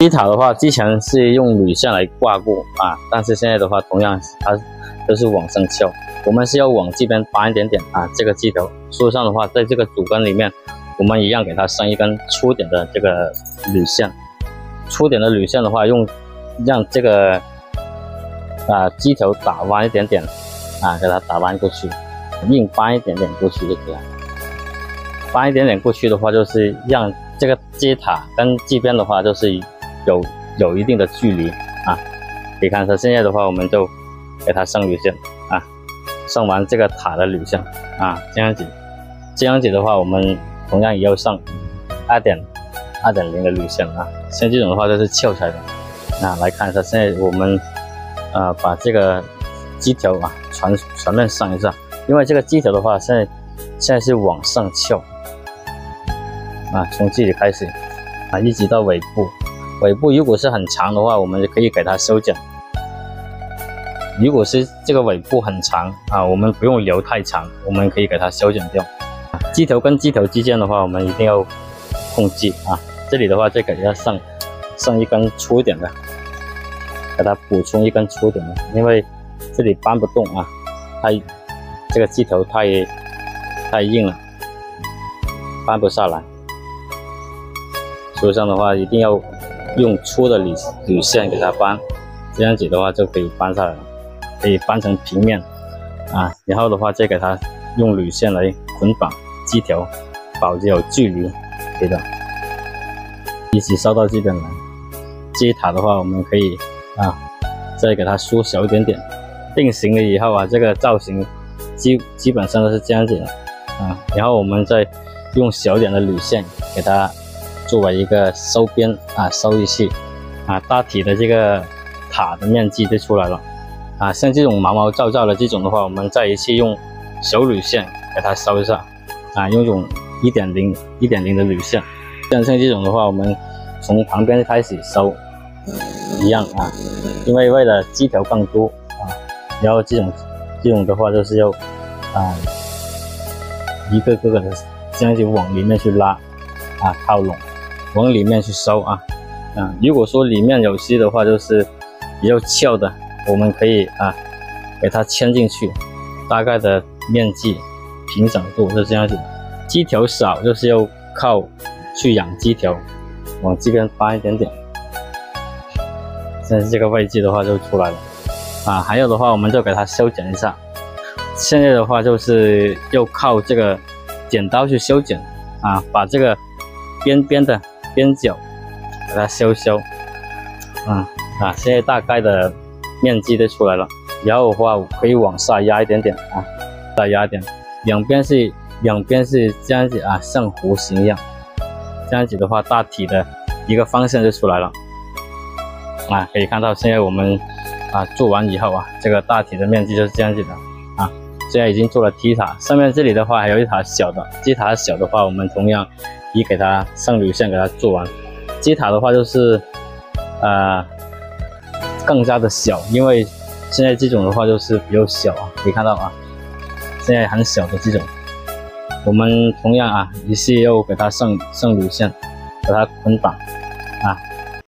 基塔的话，之前是用铝线来挂固啊，但是现在的话，同样它都是往上翘，我们是要往这边搬一点点啊。这个机头树上的话，在这个主根里面，我们一样给它上一根粗点的这个铝线，粗点的铝线的话，用让这个啊机头打弯一点点啊，给它打弯过去，硬搬一点点过去就可以了。搬一点点过去的话，就是让这个接塔跟这边的话，就是。有有一定的距离啊，你看它现在的话，我们就给它上铝线啊，上完这个塔的铝线啊，这样子，这样子的话，我们同样也要上二点二点零的铝线啊，像这种的话都是翘起来的。啊，来看一下，现在我们啊把这个机条啊全全面上一下，因为这个机条的话，现在现在是往上翘啊，从这里开始啊，一直到尾部。尾部如果是很长的话，我们就可以给它修剪；如果是这个尾部很长啊，我们不用留太长，我们可以给它修剪掉。机头跟机头之间的话，我们一定要控制啊。这里的话，再给它上上一根粗一点的，给它补充一根粗一点的，因为这里搬不动啊，太这个机头太太硬了，搬不下来。所以上的话，一定要。用粗的铝铝线给它搬，这样子的话就可以搬下来了，可以搬成平面啊。然后的话再给它用铝线来捆绑机条，保持有距离，可以的。一起烧到这边来。接塔的话，我们可以啊，再给它缩小一点点。定型了以后啊，这个造型基基本上都是这样子的啊。然后我们再用小点的铝线给它。作为一个收边啊，收一次啊，大体的这个塔的面积就出来了啊。像这种毛毛躁躁的这种的话，我们再一次用小铝线给它收一下啊，用这种一点零一点零的铝线。像像这种的话，我们从旁边开始收一样啊，因为为了机条更多啊，然后这种这种的话就是要啊一个个的这样就往里面去拉啊，靠拢。往里面去收啊，啊，如果说里面有些的话，就是比较翘的，我们可以啊，给它牵进去，大概的面积、平整度是这样子。枝条少就是要靠去养枝条，往这边搬一点点，现在这个位置的话就出来了啊。还有的话，我们就给它修剪一下。现在的话就是要靠这个剪刀去修剪啊，把这个边边的。边角给它修修，嗯啊，现在大概的面积都出来了。然后的话，可以往下压一点点啊，再压一点，两边是两边是这样子啊，像弧形一样。这样子的话，大体的一个方向就出来了。啊，可以看到现在我们啊做完以后啊，这个大体的面积就是这样子的啊。现在已经做了梯塔，上面这里的话还有一塔小的，梯塔小的话，我们同样。你给它上铝线，给它做完。基塔的话就是，呃，更加的小，因为现在这种的话就是比较小啊，可以看到啊，现在很小的这种，我们同样啊，也是要给它上上铝线，把它捆绑。